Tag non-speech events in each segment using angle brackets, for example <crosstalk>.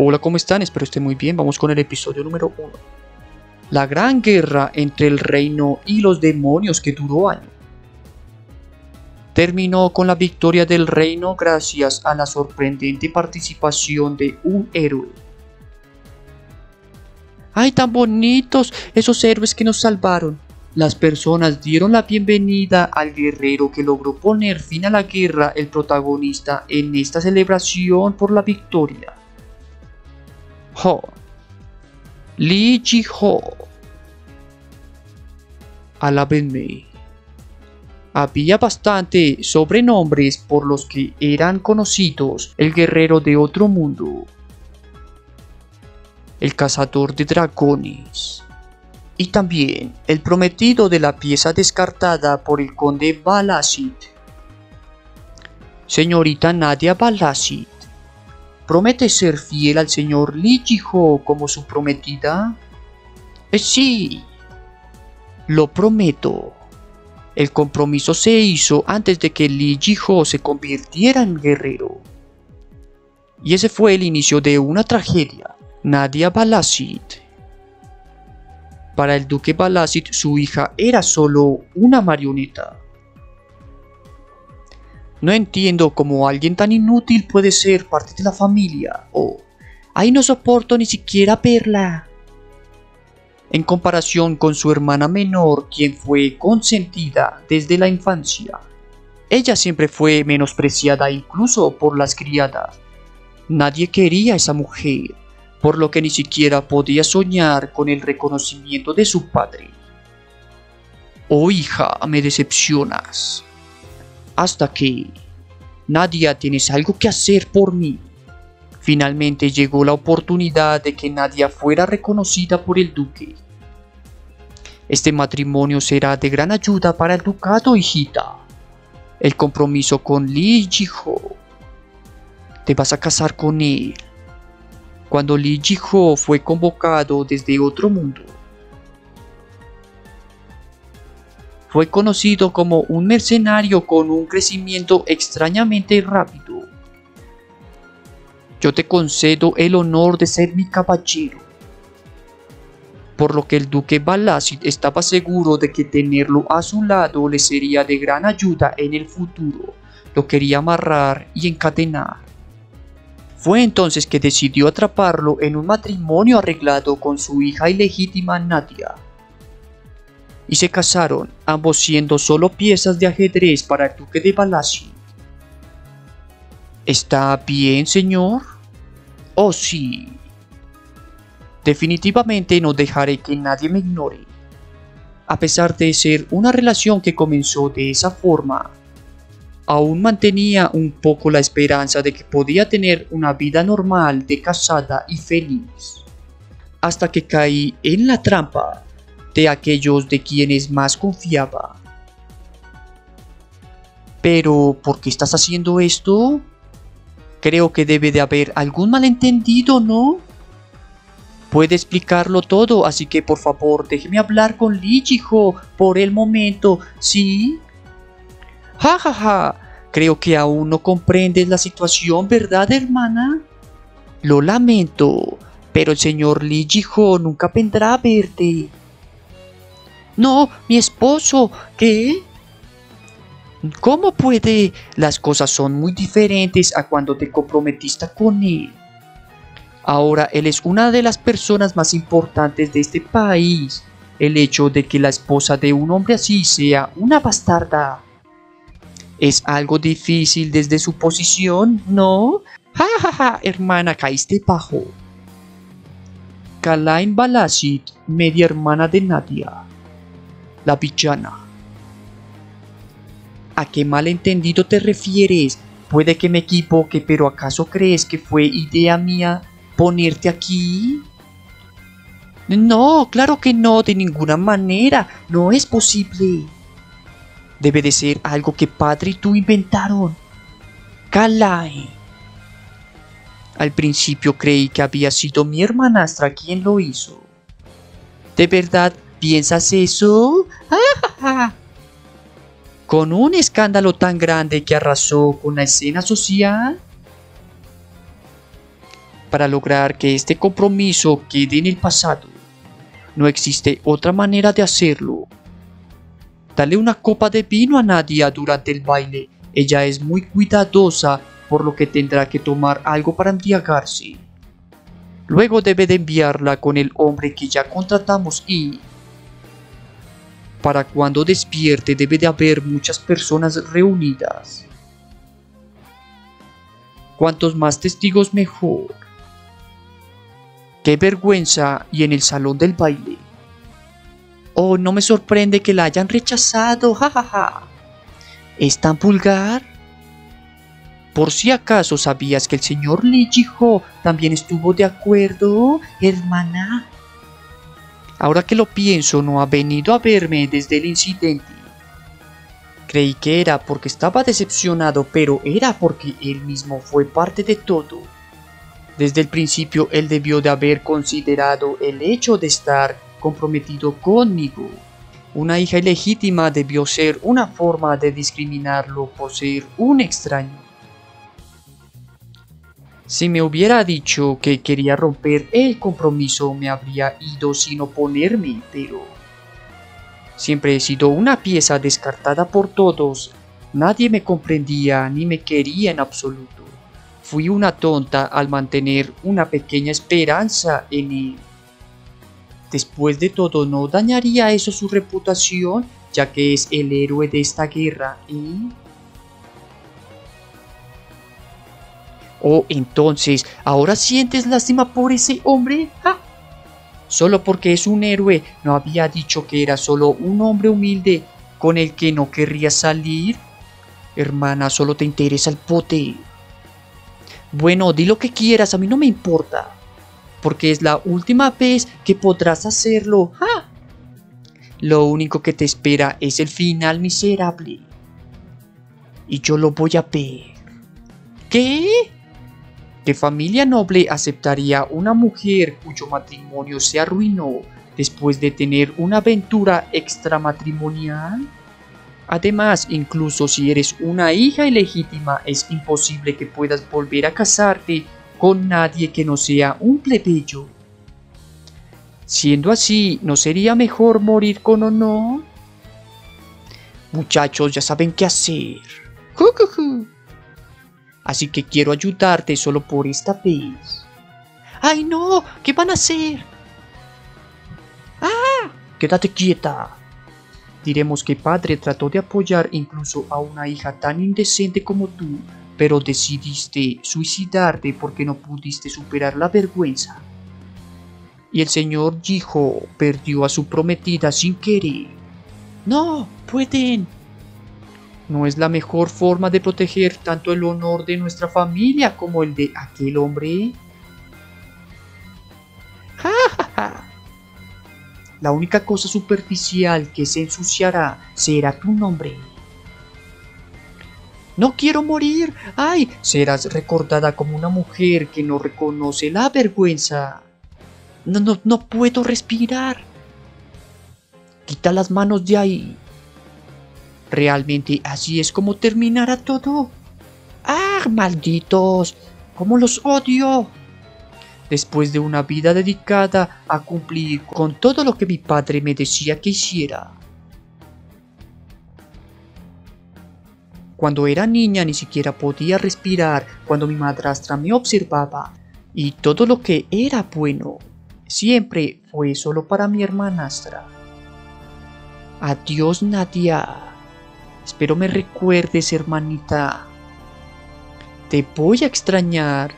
Hola, ¿cómo están? Espero estén muy bien. Vamos con el episodio número 1. La gran guerra entre el reino y los demonios que duró años. Terminó con la victoria del reino gracias a la sorprendente participación de un héroe. ¡Ay, tan bonitos esos héroes que nos salvaron! Las personas dieron la bienvenida al guerrero que logró poner fin a la guerra, el protagonista en esta celebración por la victoria. Ho. Li Ji Ho. Alábenme. Había bastante sobrenombres por los que eran conocidos el guerrero de otro mundo, el cazador de dragones y también el prometido de la pieza descartada por el conde Balasit. Señorita Nadia Balasit, ¿promete ser fiel al señor Li Jiho como su prometida? Eh, sí, lo prometo. El compromiso se hizo antes de que Li Jiho se convirtiera en guerrero. Y ese fue el inicio de una tragedia. Nadia Balasit para el duque Balasit su hija era solo una marioneta. No entiendo cómo alguien tan inútil puede ser parte de la familia. Oh, ahí no soporto ni siquiera verla. En comparación con su hermana menor, quien fue consentida desde la infancia. Ella siempre fue menospreciada incluso por las criadas. Nadie quería a esa mujer por lo que ni siquiera podía soñar con el reconocimiento de su padre. Oh hija, me decepcionas. Hasta que... Nadia, tienes algo que hacer por mí. Finalmente llegó la oportunidad de que Nadia fuera reconocida por el duque. Este matrimonio será de gran ayuda para el ducado, hijita. El compromiso con Li Jiho. Te vas a casar con él cuando Li Jiho fue convocado desde otro mundo. Fue conocido como un mercenario con un crecimiento extrañamente rápido. Yo te concedo el honor de ser mi caballero. Por lo que el duque Balasit estaba seguro de que tenerlo a su lado le sería de gran ayuda en el futuro. Lo quería amarrar y encadenar. Fue entonces que decidió atraparlo en un matrimonio arreglado con su hija ilegítima Nadia. Y se casaron, ambos siendo solo piezas de ajedrez para el duque de Balashi. ¿Está bien, señor? Oh, sí. Definitivamente no dejaré que nadie me ignore. A pesar de ser una relación que comenzó de esa forma, aún mantenía un poco la esperanza de que podía tener una vida normal de casada y feliz. Hasta que caí en la trampa de aquellos de quienes más confiaba. Pero, ¿por qué estás haciendo esto? Creo que debe de haber algún malentendido, ¿no? Puede explicarlo todo, así que por favor déjeme hablar con Lichijo por el momento, ¿sí? Ja, ja, ja. Creo que aún no comprendes la situación, ¿verdad, hermana? Lo lamento, pero el señor Jiho nunca vendrá a verte. No, mi esposo, ¿qué? ¿Cómo puede? Las cosas son muy diferentes a cuando te comprometiste con él. Ahora él es una de las personas más importantes de este país. El hecho de que la esposa de un hombre así sea una bastarda es algo difícil desde su posición, ¿no? Ja, ja, ja, hermana, caíste bajo. Kalain Balasit, media hermana de Nadia. La villana. ¿A qué malentendido te refieres? Puede que me equivoque, pero ¿acaso crees que fue idea mía ponerte aquí? No, claro que no, de ninguna manera. No es posible. Debe de ser algo que padre y tú inventaron. Kalae. Al principio creí que había sido mi hermanastra quien lo hizo. ¿De verdad piensas eso? Con un escándalo tan grande que arrasó con la escena social. para lograr que este compromiso quede en el pasado. No existe otra manera de hacerlo. Dale una copa de vino a Nadia durante el baile. Ella es muy cuidadosa, por lo que tendrá que tomar algo para embriagarse. Luego debe de enviarla con el hombre que ya contratamos y... Para cuando despierte debe de haber muchas personas reunidas. Cuantos más testigos mejor. Qué vergüenza y en el salón del baile. Oh, no me sorprende que la hayan rechazado, jajaja. ¿Es tan vulgar? Por si acaso sabías que el señor Lichijo también estuvo de acuerdo, hermana. Ahora que lo pienso, no ha venido a verme desde el incidente. Creí que era porque estaba decepcionado, pero era porque él mismo fue parte de todo. Desde el principio él debió de haber considerado el hecho de estar comprometido conmigo. Una hija ilegítima debió ser una forma de discriminarlo por ser un extraño. Si me hubiera dicho que quería romper el compromiso me habría ido sin oponerme, pero... Siempre he sido una pieza descartada por todos. Nadie me comprendía ni me quería en absoluto. Fui una tonta al mantener una pequeña esperanza en él. Después de todo, ¿no dañaría eso su reputación, ya que es el héroe de esta guerra? ¿eh? Oh, entonces, ¿ahora sientes lástima por ese hombre? Solo porque es un héroe, ¿no había dicho que era solo un hombre humilde con el que no querría salir? Hermana, solo te interesa el poder. Bueno, di lo que quieras, a mí no me importa. Porque es la última vez que podrás hacerlo. Lo único que te espera es el final miserable. Y yo lo voy a ver. ¿Qué? ¿Qué familia noble aceptaría una mujer cuyo matrimonio se arruinó después de tener una aventura extramatrimonial? Además, incluso si eres una hija ilegítima, es imposible que puedas volver a casarte con nadie que no sea un plebeyo. Siendo así, ¿no sería mejor morir con honor? Muchachos, ya saben qué hacer. Así que quiero ayudarte solo por esta vez. ¡Ay no! ¿Qué van a hacer? ¡Ah! Quédate quieta. Diremos que padre trató de apoyar incluso a una hija tan indecente como tú, pero decidiste suicidarte porque no pudiste superar la vergüenza. Y el señor Jiho perdió a su prometida sin querer. No, pueden. ¿No es la mejor forma de proteger tanto el honor de nuestra familia como el de aquel hombre? <laughs> La única cosa superficial que se ensuciará será tu nombre. No quiero morir. Ay, serás recordada como una mujer que no reconoce la vergüenza. No, no, no puedo respirar. Quita las manos de ahí. ¿Realmente así es como terminará todo? ¡Ah, malditos! ¡Cómo los odio! después de una vida dedicada a cumplir con todo lo que mi padre me decía que hiciera. Cuando era niña ni siquiera podía respirar cuando mi madrastra me observaba y todo lo que era bueno siempre fue solo para mi hermanastra. Adiós Nadia. Espero me recuerdes hermanita. Te voy a extrañar.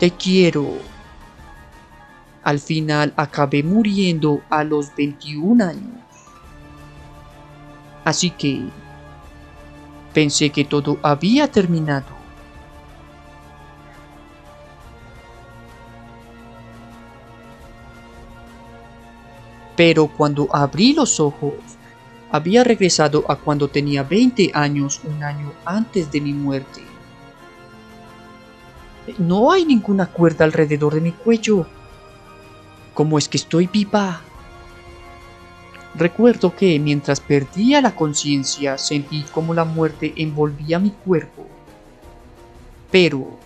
Te quiero. Al final acabé muriendo a los 21 años. Así que pensé que todo había terminado. Pero cuando abrí los ojos, había regresado a cuando tenía 20 años, un año antes de mi muerte. No hay ninguna cuerda alrededor de mi cuello. ¿Cómo es que estoy viva? Recuerdo que mientras perdía la conciencia sentí como la muerte envolvía mi cuerpo. Pero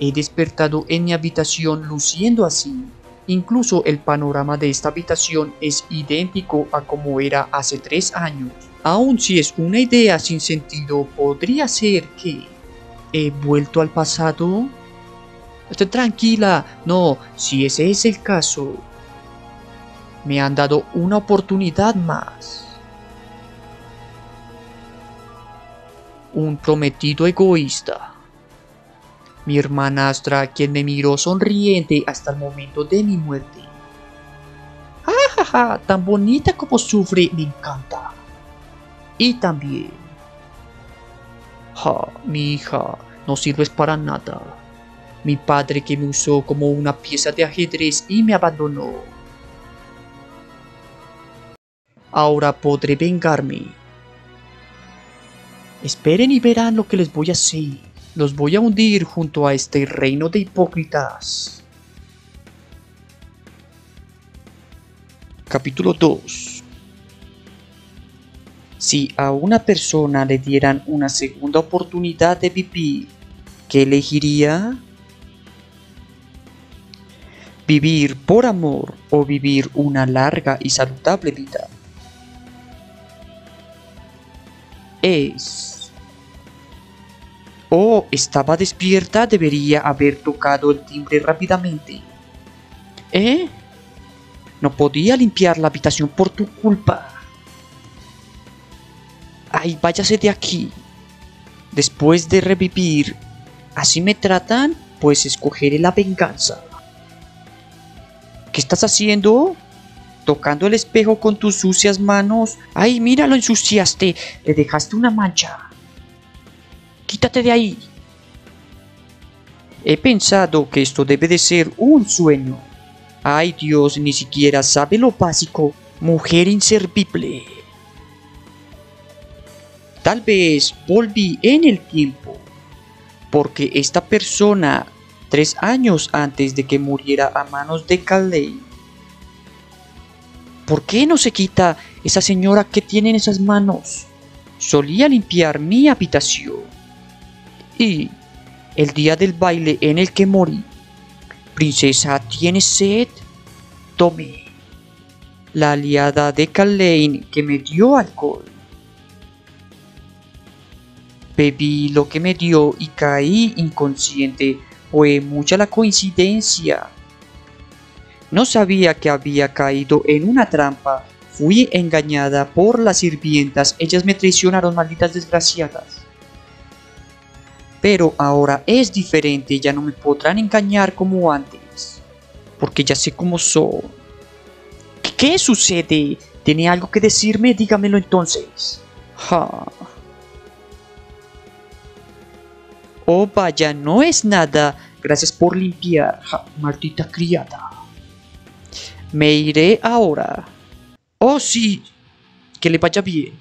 He despertado en mi habitación luciendo así. Incluso el panorama de esta habitación es idéntico a como era hace tres años. Aun si es una idea sin sentido, podría ser que... ¿He vuelto al pasado? Estoy tranquila. No, si ese es el caso. Me han dado una oportunidad más. Un prometido egoísta. Mi hermanastra, quien me miró sonriente hasta el momento de mi muerte. ¡Ja, Tan bonita como sufre, me encanta. Y también... Ja, mi hija, no sirves para nada. Mi padre que me usó como una pieza de ajedrez y me abandonó. Ahora podré vengarme. Esperen y verán lo que les voy a hacer. Los voy a hundir junto a este reino de hipócritas. Capítulo 2 Si a una persona le dieran una segunda oportunidad de vivir, ¿qué elegiría? ¿Vivir por amor o vivir una larga y saludable vida? Es Oh, estaba despierta, debería haber tocado el timbre rápidamente. ¿Eh? No podía limpiar la habitación por tu culpa. Ay, váyase de aquí. Después de revivir, ¿así me tratan? Pues escogeré la venganza. ¿Qué estás haciendo? Tocando el espejo con tus sucias manos. Ay, mira, lo ensuciaste. Le dejaste una mancha. Quítate de ahí. He pensado que esto debe de ser un sueño. Ay Dios, ni siquiera sabe lo básico. Mujer inservible. Tal vez volví en el tiempo. Porque esta persona, tres años antes de que muriera a manos de Calais, ¿por qué no se quita esa señora que tiene en esas manos? Solía limpiar mi habitación y el día del baile en el que morí. Princesa, ¿tienes sed? Tomé la aliada de Kalein que me dio alcohol. Bebí lo que me dio y caí inconsciente. Fue mucha la coincidencia. No sabía que había caído en una trampa. Fui engañada por las sirvientas. Ellas me traicionaron, malditas desgraciadas. Pero ahora es diferente, ya no me podrán engañar como antes, porque ya sé cómo soy. ¿Qué sucede? ¿Tiene algo que decirme? Dígamelo entonces. Ja. Oh, vaya, no es nada. Gracias por limpiar, ja, maldita criada. Me iré ahora. Oh, sí. Que le vaya bien.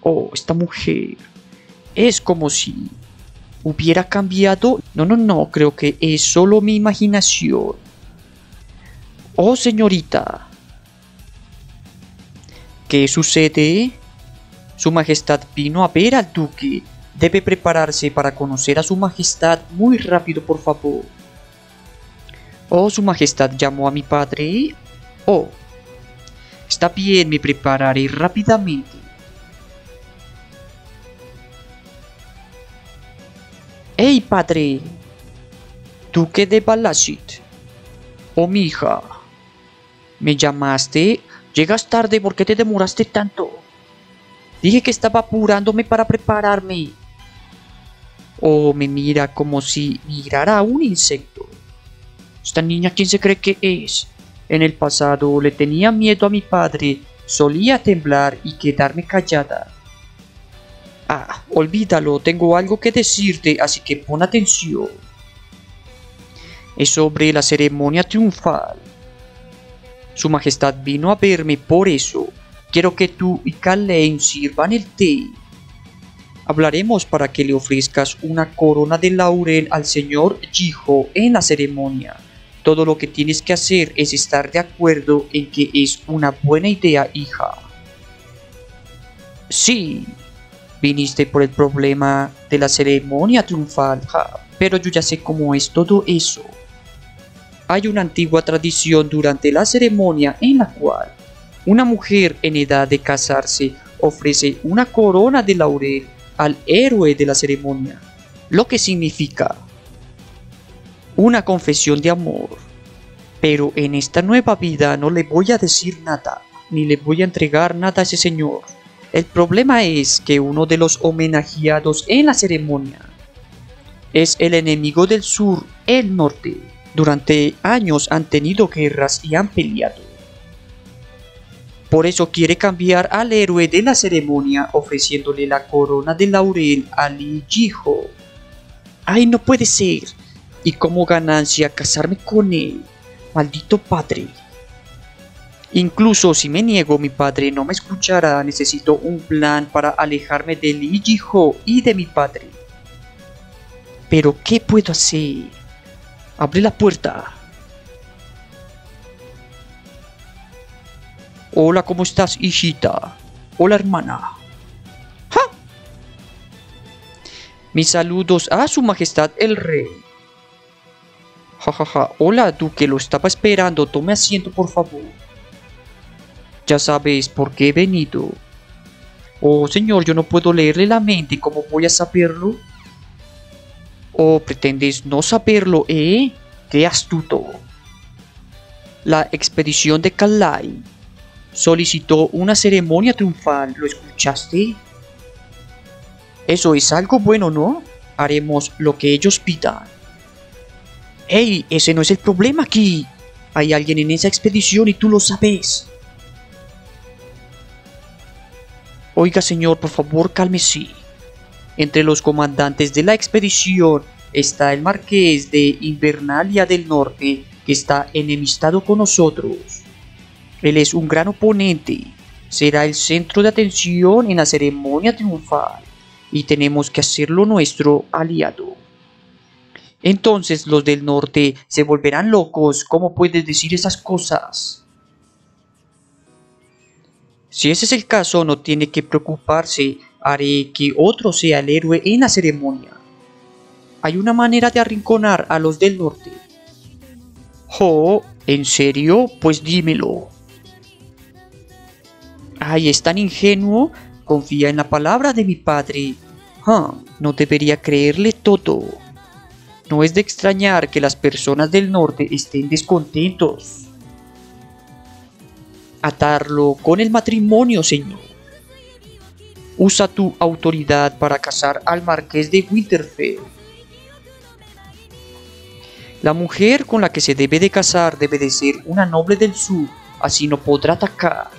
Oh, esta mujer. Es como si hubiera cambiado. No, no, no, creo que es solo mi imaginación. Oh, señorita. ¿Qué sucede? Su Majestad vino a ver al duque. Debe prepararse para conocer a su Majestad muy rápido, por favor. Oh, Su Majestad llamó a mi padre. Oh, está bien, me prepararé rápidamente. ¡Hey, padre! Duque de Balashit. Oh, mi hija. ¿Me llamaste? Llegas tarde, ¿por qué te demoraste tanto? Dije que estaba apurándome para prepararme. Oh, me mira como si mirara a un insecto. Esta niña, ¿quién se cree que es? En el pasado le tenía miedo a mi padre, solía temblar y quedarme callada. Ah, olvídalo, tengo algo que decirte, así que pon atención. Es sobre la ceremonia triunfal. Su Majestad vino a verme por eso. Quiero que tú y Kalein sirvan el té. Hablaremos para que le ofrezcas una corona de laurel al señor Jiho en la ceremonia. Todo lo que tienes que hacer es estar de acuerdo en que es una buena idea, hija. Sí, Viniste por el problema de la ceremonia triunfal, Pero yo ya sé cómo es todo eso. Hay una antigua tradición durante la ceremonia en la cual una mujer en edad de casarse ofrece una corona de laurel al héroe de la ceremonia, lo que significa una confesión de amor. Pero en esta nueva vida no le voy a decir nada, ni le voy a entregar nada a ese señor. El problema es que uno de los homenajeados en la ceremonia es el enemigo del sur, el norte. Durante años han tenido guerras y han peleado. Por eso quiere cambiar al héroe de la ceremonia ofreciéndole la corona de laurel a Li Jiho. ¡Ay, no puede ser! Y como ganancia casarme con él. Maldito padre. Incluso si me niego, mi padre no me escuchará. Necesito un plan para alejarme de Li y de mi padre. Pero, ¿qué puedo hacer? Abre la puerta. Hola, ¿cómo estás, hijita? Hola, hermana. ¡Ja! Mis saludos a su majestad el rey. Ja, ja, ja. Hola, duque, lo estaba esperando. Tome asiento, por favor. Ya sabes por qué he venido. Oh, señor, yo no puedo leerle la mente. ¿Cómo voy a saberlo? ¿O pretendes no saberlo, eh? ¡Qué astuto! La expedición de Kalai solicitó una ceremonia triunfal. ¿Lo escuchaste? Eso es algo bueno, ¿no? Haremos lo que ellos pidan. ¡Ey! Ese no es el problema aquí. Hay alguien en esa expedición y tú lo sabes. Oiga, señor, por favor, cálmese. Entre los comandantes de la expedición está el marqués de Invernalia del Norte, que está enemistado con nosotros. Él es un gran oponente, será el centro de atención en la ceremonia triunfal, y tenemos que hacerlo nuestro aliado. Entonces los del norte se volverán locos, ¿cómo puedes decir esas cosas? Si ese es el caso, no tiene que preocuparse, haré que otro sea el héroe en la ceremonia. Hay una manera de arrinconar a los del norte. Oh, ¿en serio? Pues dímelo. Ay, es tan ingenuo. Confía en la palabra de mi padre. No debería creerle todo. No es de extrañar que las personas del norte estén descontentos. Atarlo con el matrimonio, señor. Usa tu autoridad para casar al marqués de Winterfell. La mujer con la que se debe de casar debe de ser una noble del sur, así no podrá atacar.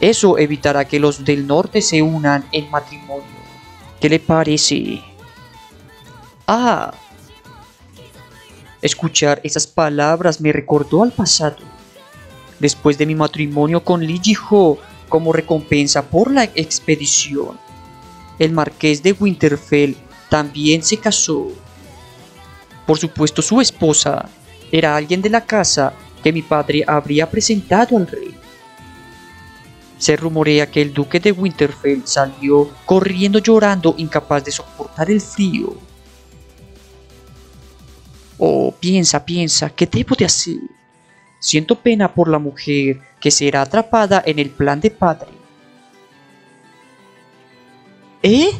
Eso evitará que los del norte se unan en matrimonio. ¿Qué le parece? Ah, escuchar esas palabras me recordó al pasado. Después de mi matrimonio con Li Jiho, como recompensa por la expedición. El marqués de Winterfell también se casó. Por supuesto su esposa era alguien de la casa que mi padre habría presentado al rey. Se rumorea que el duque de Winterfell salió corriendo llorando incapaz de soportar el frío. Oh, piensa, piensa, ¿qué debo de hacer? Siento pena por la mujer que será atrapada en el plan de padre. ¿Eh?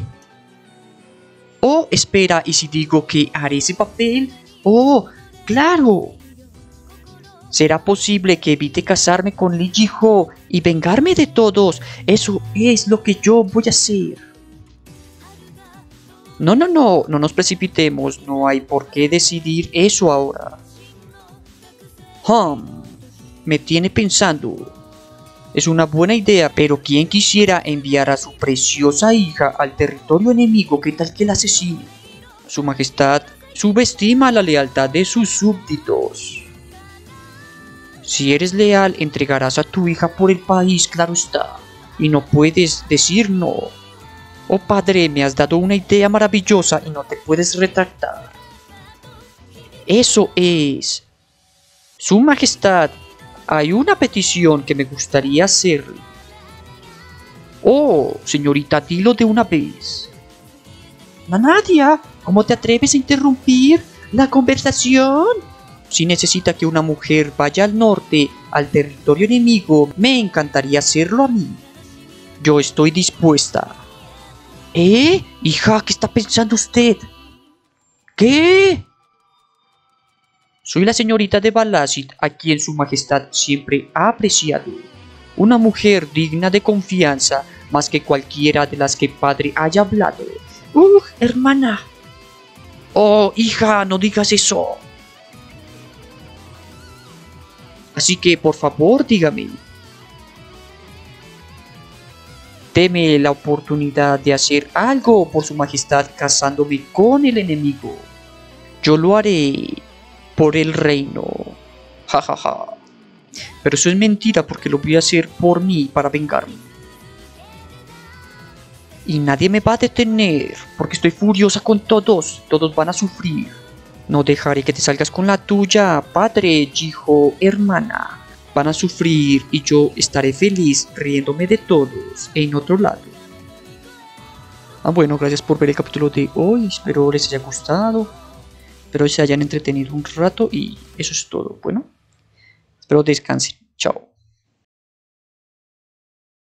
Oh, espera, ¿y si digo que haré ese papel? Oh, claro. ¿Será posible que evite casarme con Li Jiho y vengarme de todos? Eso es lo que yo voy a hacer. No, no, no, no nos precipitemos, no hay por qué decidir eso ahora. Hum, me tiene pensando. Es una buena idea, pero ¿quién quisiera enviar a su preciosa hija al territorio enemigo? ¿Qué tal que la asesine? Su Majestad subestima la lealtad de sus súbditos. Si eres leal, entregarás a tu hija por el país, claro está. Y no puedes decir no. Oh padre, me has dado una idea maravillosa y no te puedes retractar. Eso es. Su Majestad hay una petición que me gustaría hacerle. Oh, señorita, dilo de una vez. Nadia, ¿Cómo te atreves a interrumpir la conversación? Si necesita que una mujer vaya al norte, al territorio enemigo, me encantaría hacerlo a mí. Yo estoy dispuesta. ¿Eh? Hija, ¿qué está pensando usted? ¿Qué? Soy la señorita de Balasit, a quien su majestad siempre ha apreciado. Una mujer digna de confianza más que cualquiera de las que padre haya hablado. ¡Uh, hermana! Oh, hija, no digas eso. Así que, por favor, dígame. Teme la oportunidad de hacer algo por su majestad casándome con el enemigo. Yo lo haré por el reino. Ja, ja, ja. Pero eso es mentira porque lo voy a hacer por mí para vengarme. Y nadie me va a detener porque estoy furiosa con todos. Todos van a sufrir. No dejaré que te salgas con la tuya, padre, hijo, hermana. Van a sufrir y yo estaré feliz riéndome de todos en otro lado. Ah, bueno, gracias por ver el capítulo de hoy. Espero les haya gustado. Espero se hayan entretenido un rato y eso es todo. Bueno, espero descansen. Chao.